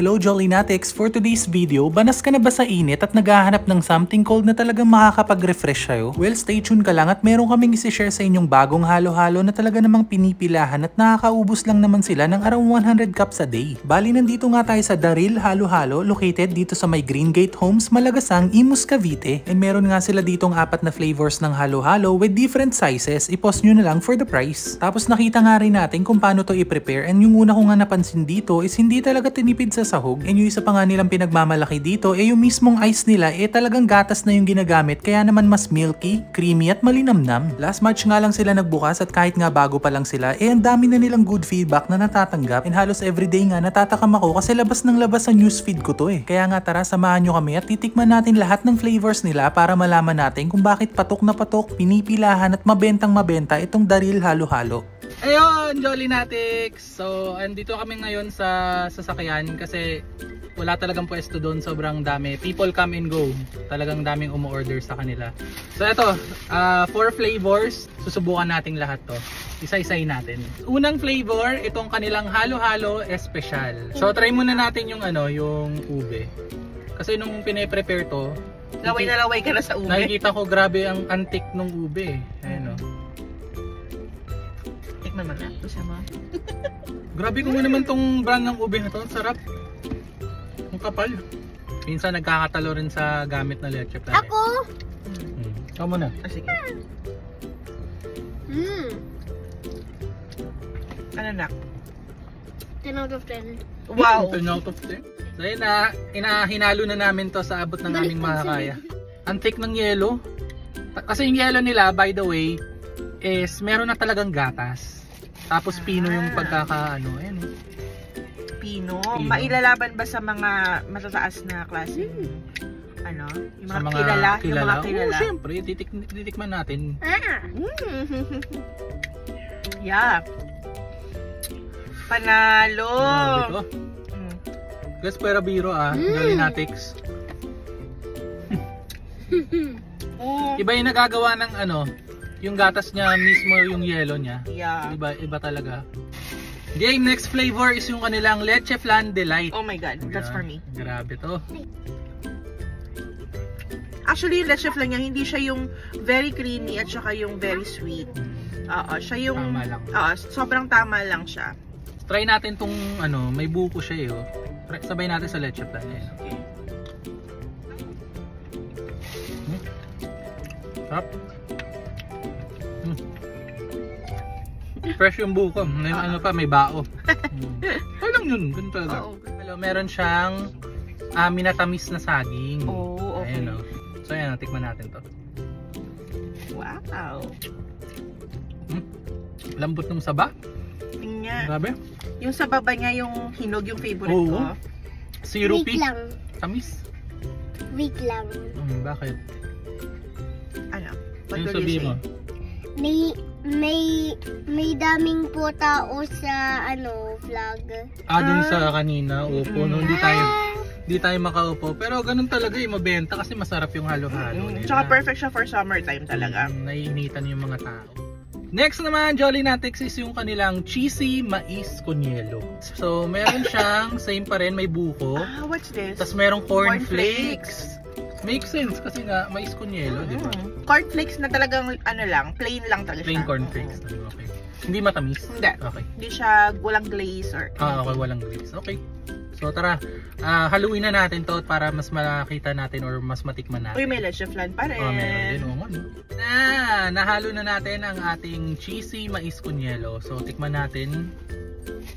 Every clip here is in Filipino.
Hello Jolinatics! For today's video, banas ka na ba sa init at naghahanap ng something cold na talagang makakapag-refresh sa'yo? Well, stay tuned ka lang at meron kaming isi-share sa inyong bagong halo-halo na talaga namang pinipilahan at nakakaubos lang naman sila ng around 100 cups a day. Bali, nandito nga tayo sa Daril Halo-Halo located dito sa may Green Gate Homes, Malagasang, Imus, Cavite. And meron nga sila ditong apat na flavors ng halo-halo with different sizes. I-post nyo na lang for the price. Tapos nakita nga rin natin kung paano to i-prepare and yung una ko nga napansin dito is hindi talaga tinipid sa sahog and yung isa pa nga nilang pinagmamalaki dito eh yung mismong ice nila eh talagang gatas na yung ginagamit kaya naman mas milky, creamy at malinamnam. Last March nga lang sila nagbukas at kahit nga bago pa lang sila eh ang dami na nilang good feedback na natatanggap and halos everyday nga natatakam ako kasi labas ng labas sa newsfeed ko to eh. Kaya nga tara samahan nyo kami at titikman natin lahat ng flavors nila para malaman natin kung bakit patok na patok, pinipilahan at mabentang mabenta itong Daril Halo-Halo. Ayun, Jolly Natics! So, andito kami ngayon sa sasakyan kasi wala talagang pwesto doon. Sobrang dami. People come and go. Talagang daming umu-order sa kanila. So, ito. Uh, four flavors. Susubukan natin lahat to. Isa-isayin natin. Unang flavor, itong kanilang halo-halo espesyal. So, try muna natin yung ano, yung ube. Kasi nung pine-prepare to, Laway na laway ka na sa ube. nakikita ko grabe ang antik ng ube. Ayan na. Gusto mo? Grabe kung naman tong brand ng ube na to. Ang sarap. Ang kapal. Minsan nagkakatalo rin sa gamit na leche plan. Ako? Hmm. Ikaw muna. Ah, sige. Hmm. Ano na? 10 out of 10. Wow! 10 out of 10. So yun na, inahinalo na namin to sa abot ng aming makakaya. Antik ng yelo. Kasi yung yelo nila, by the way, is meron na talagang gatas. Tapos pino yung Ah. pagkakaano. Ayan oh. Pino. Pino. Mailalaban ba sa mga matataas na klase? Ano? Yung Sa mga, kilala? Yung mga Oo, kilala? syempre, titik, titikman natin. Ah. Mm. yeah. Panalo! Grabe to. Mm. Guys, pera biro ah. Mm. Jolinatics. Oh. Iba yung nagagawa ng ano, yung gatas niya mismo yung yelo niya. Yeah. Iba, iba talaga. Game, next flavor is yung kanilang Leche Flan Delight. Oh my God, that's for me. Grabe to. Actually, leche flan niya, hindi siya yung very creamy at saka yung very sweet. Oo, siya yung... Tama lang. Oo, sobrang tama lang siya. Try natin tong ano, may buko siya eh. Oh. Try, sabay natin sa Leche Flan. Ayan. Okay. Hmm. Sarap. Fresh yung buko. May Ah. ano pa, may bao. Hmm. Kaya lang yun, ganun talaga. Oo. Hello, meron siyang ah, minatamis na saging. Oh, okay. Ayan, oh. So ayan, tikman natin to. Wow. Lambot ng saba. Tingnan. Grabe. Yung sa baba niya, yung hinog yung favorite Oo. ko. Syrupy. Weak lang. Tamis. Weak lang. Hmm, bakit? Ano? What Ano do you sabihin say? mo? May may may daming po tao sa ano vlog. Ah, dun Ah. sa kanina, upo. No, hindi tayo, hindi tayo makaupo. Pero ganun talaga yung mabenta kasi masarap yung halo-halo nila. Tsaka perfect siya for summertime talaga. Mm, naiinitan yung mga tao. Next naman, Jolly Natix is yung kanilang cheesy mais con yelo. So, meron siyang same pa rin, may buko. Ah, what's this? Tapos merong corn Cornflakes. flakes. Makes sense kasi nga mais con yelo, di ba? Mm. Cornflakes na talagang ano lang, plain lang talaga Plain siya. corn flakes. Okay. Hindi matamis? Hindi. Okay. Hindi siya walang glaze or Ah, okay, walang glaze. Okay. So tara, ah, haluin na natin to para mas makita natin or mas matikman natin. Uy, may leche flan pa rin. Oh, meron din. Oo, ano. Na, nahalo na natin ang ating cheesy mais con yelo. So, tikman natin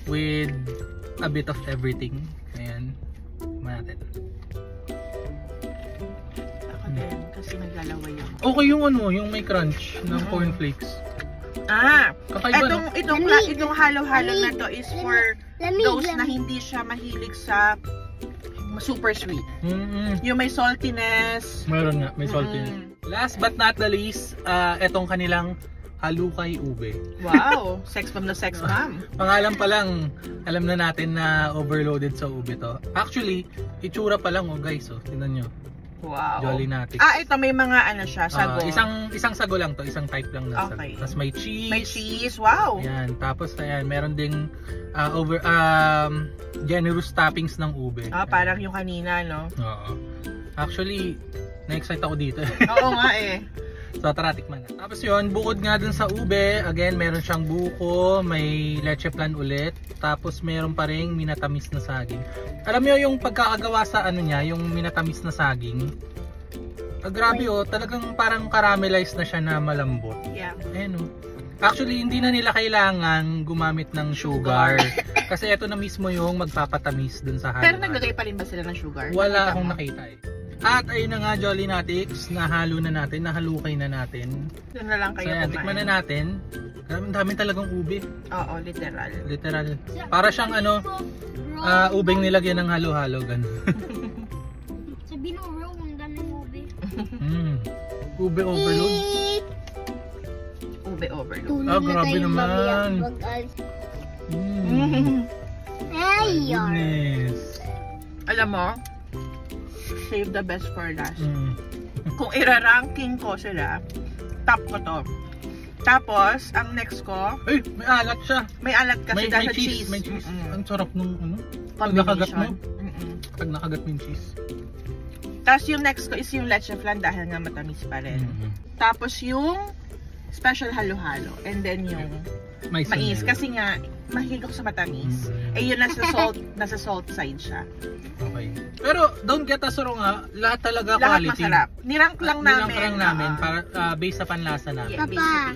with a bit of everything. Ayan. Tikman natin. Okay yung ano, yung may crunch ng Mm. cornflakes. Ah, Kakaiba, itong, no? itong, Lamig. itong halo-halo na Lamig. to is Lamig. for Lamig those lang. na hindi siya mahilig sa super sweet. Mm-mm. Yung may saltiness. Meron nga, may salty. Mm. Last but not the least, ah, etong kanilang halukay ube. Wow, sex bomb na sex bomb. Pangalan pa lang, alam na natin na overloaded sa ube to. Actually, itsura pa lang oh guys, oh, tingnan nyo. Wow. Jolly Natics. Ah, ito may mga ano siya, Ah, sago. isang isang sago lang to, isang type lang na Okay. sago. Tapos may cheese. May cheese. Wow. Ayan, tapos ayan, meron ding ah, over um generous toppings ng ube. Ah, parang yung kanina, no? Oo. Actually, na-excite ako dito. Oo nga eh. So tara tikman na. Tapos yun, bukod nga dun sa ube, again, meron siyang buko, may leche plan ulit, tapos meron pa ring minatamis na saging. Alam niyo yung pagkakagawa sa ano niya, yung minatamis na saging. Ah, grabe oh, talagang parang caramelized na siya na malambot. Yeah. Ayan oh. Actually, hindi na nila kailangan gumamit ng sugar. kasi ito na mismo yung magpapatamis dun sa halo. Pero naglagay pa rin ba sila ng sugar? Wala akong nakita eh. At ayun na nga Jolly Natics, nahalo na natin, nahalukay na natin. Doon na lang kayo ayan, kumain. tikman na natin. Ang dami talagang ube. Oo, literal. Literal. Para siyang ano, ah, ubeng nilagyan ng halo-halo. Ganun. Sabi ng row, ang daming ube. mm. Ube overload. Ube overload. Ah, grabe naman. Mm. Ay. Goodness. Alam mo, save the best for last. Mm. Kung iraranking ko sila, top ko to. Tapos, ang next ko, Ay, may alat siya. may alat kasi May, dahil may cheese. cheese. May cheese. Mm-mm. Ang sarap nung ano. Pag nakagat mo. Combination. Mm-mm. Pag nakagat mo yung cheese. Tapos yung next ko is yung leche flan dahil nga matamis pa rin. Mm. Tapos yung special halo-halo. And then yung Mais. Kasi nga, mahilig ako sa matamis. Eh yun nasa salt, nasa salt side siya. Okay. Pero don't get us wrong ha, lahat talaga Lahat quality. masarap. Nirank lang namin. lang namin ah, para ah, based sa panlasa namin. yeah, Papa.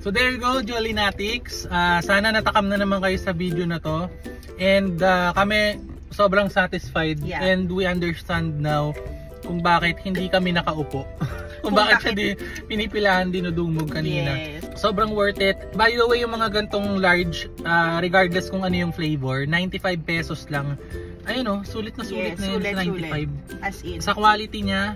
So there you go, Jolly Natics. Ah, sana natakam na naman kayo sa video na to. And ah, kami sobrang satisfied Yeah. and we understand now kung bakit hindi kami nakaupo. kung Kung bakit siya bakit- di, pinipilahan dinudumog kanina. Yes. Sobrang worth it. By the way, yung mga gantong large, ah, regardless kung ano yung flavor, 95 pesos lang. Ayun oh, sulit na sulit Yes, na yun sulit, sa 95. sulit. As in. Sa quality niya,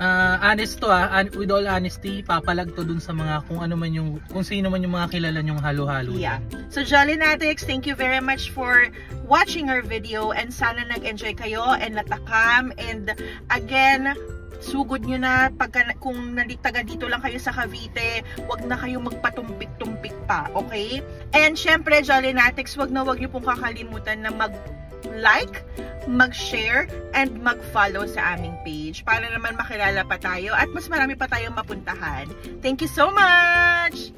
ah, honest to ah, an- with all honesty, papalag to dun sa mga kung ano man yung, kung sino man yung mga kilala yung halo-halo. Yeah. dyan. So Jolly Natics, thank you very much for watching our video and sana nag-enjoy kayo and natakam and again, sugod nyo na pagka, kung nalitaga dito lang kayo sa Cavite, wag na kayo magpatumpik-tumpik pa, okay? And syempre, Jolly wag na wag nyo pong kakalimutan na mag like, mag-share, and mag-follow sa aming page para naman makilala pa tayo at mas marami pa tayong mapuntahan. Thank you so much!